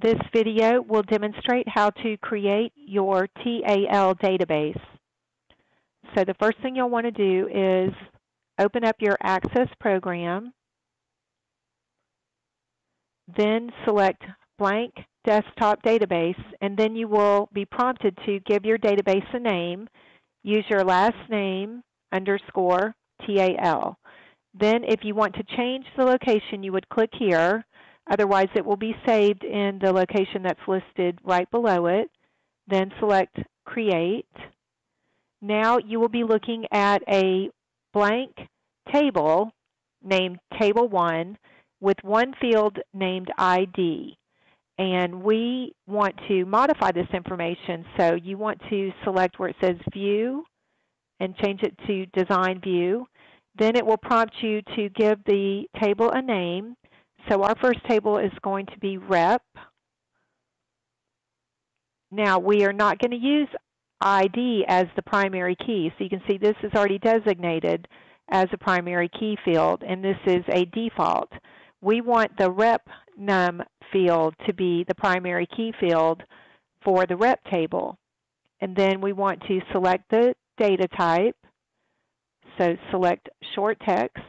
This video will demonstrate how to create your TAL database. So the first thing you'll want to do is open up your Access program, then select blank desktop database, and then you will be prompted to give your database a name. Use your last name underscore TAL. Then if you want to change the location, you would click here. Otherwise, it will be saved in the location that's listed right below it. Then select Create. Now you will be looking at a blank table named Table 1 with one field named ID. And we want to modify this information, so you want to select where it says View and change it to Design View. Then it will prompt you to give the table a name. So our first table is going to be rep. Now we are not going to use ID as the primary key. So you can see this is already designated as a primary key field and this is a default. We want the rep num field to be the primary key field for the rep table. And then we want to select the data type. So select short text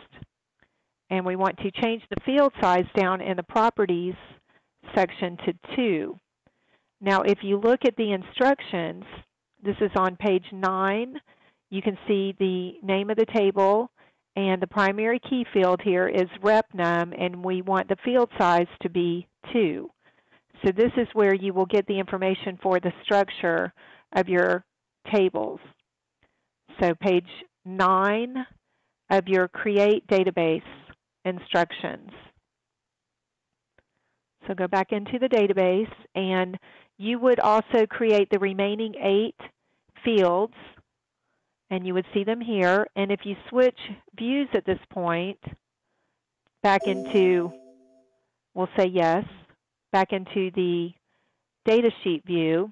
and we want to change the field size down in the properties section to 2. Now if you look at the instructions, this is on page 9, you can see the name of the table and the primary key field here is repnum and we want the field size to be 2. So this is where you will get the information for the structure of your tables. So page 9 of your Create Database instructions. So go back into the database and you would also create the remaining eight fields and you would see them here. And if you switch views at this point back into, we'll say yes, back into the data sheet view,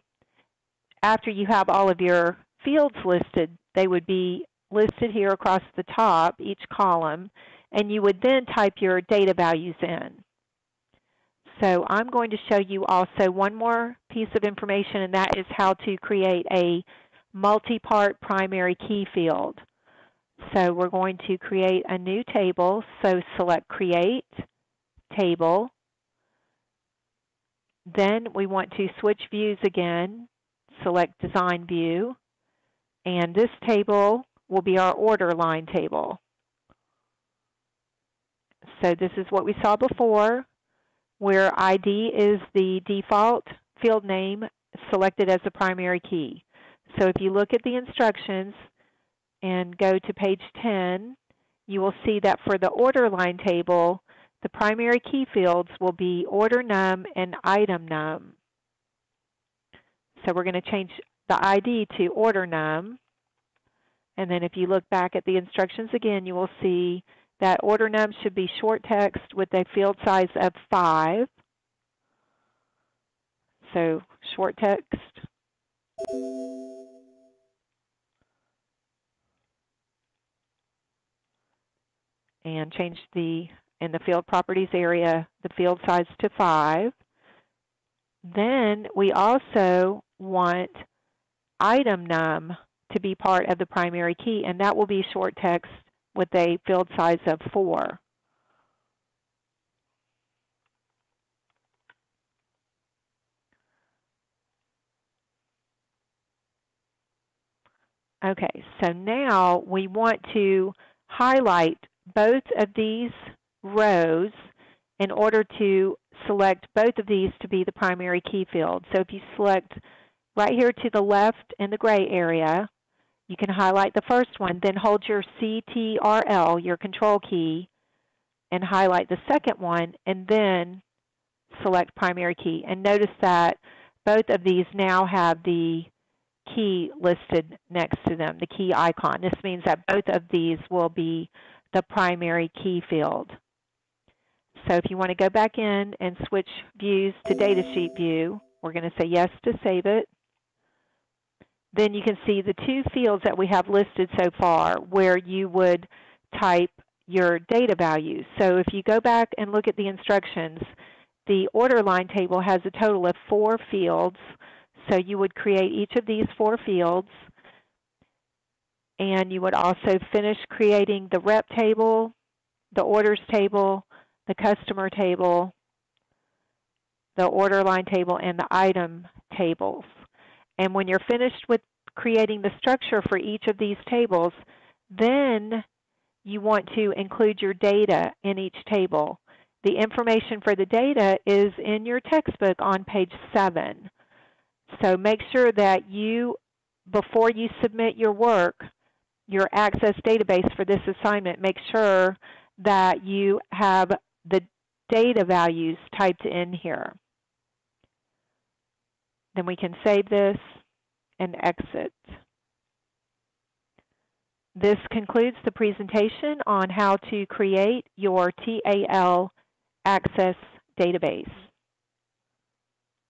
after you have all of your fields listed, they would be listed here across the top, each column, and you would then type your data values in. So I'm going to show you also one more piece of information, and that is how to create a multi-part primary key field. So we're going to create a new table. So select Create, Table. Then we want to switch views again. Select Design View. And this table will be our order line table. So this is what we saw before, where ID is the default field name selected as the primary key. So if you look at the instructions and go to page 10, you will see that for the order line table, the primary key fields will be order num and item num. So we're going to change the ID to order num. And then if you look back at the instructions again, you will see that order num should be short text with a field size of 5. So short text. And change the, in the field properties area, the field size to 5. Then we also want item num to be part of the primary key, and that will be short text with a field size of 4. Okay, so now we want to highlight both of these rows in order to select both of these to be the primary key field. So if you select right here to the left in the gray area, you can highlight the first one, then hold your CTRL, your control key, and highlight the second one, and then select primary key. And notice that both of these now have the key listed next to them, the key icon. This means that both of these will be the primary key field. So if you want to go back in and switch views to datasheet view, we're going to say yes to save it then you can see the two fields that we have listed so far where you would type your data values. So if you go back and look at the instructions, the order line table has a total of four fields. So you would create each of these four fields. And you would also finish creating the rep table, the orders table, the customer table, the order line table, and the item tables. And when you're finished with creating the structure for each of these tables, then you want to include your data in each table. The information for the data is in your textbook on page 7. So make sure that you, before you submit your work, your Access database for this assignment, make sure that you have the data values typed in here. Then we can save this and exit. This concludes the presentation on how to create your TAL Access database.